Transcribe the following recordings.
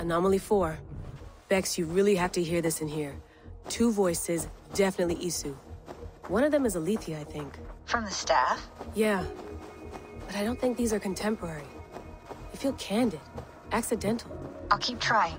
Anomaly 4. Bex, you really have to hear this in here. Two voices, definitely Isu. One of them is Aletheia, I think. From the staff? Yeah. But I don't think these are contemporary. They feel candid, accidental. I'll keep trying.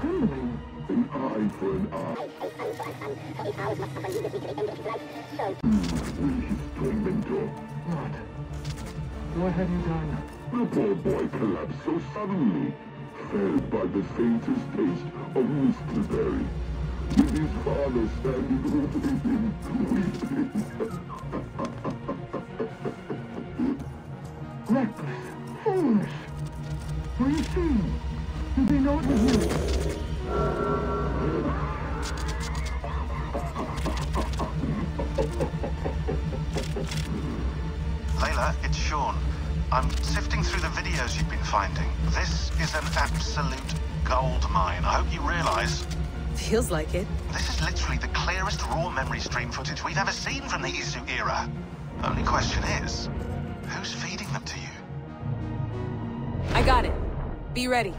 Trembling. An eye for an eye. Please, Tormentor. What? What have you done? The poor boy collapsed so suddenly, felled by the faintest taste of Mistleberry. With his father standing over him, weeping. Reckless, through the videos you've been finding. This is an absolute gold mine. I hope you realize. Feels like it. This is literally the clearest raw memory stream footage we've ever seen from the Isu era. Only question is, who's feeding them to you? I got it. Be ready.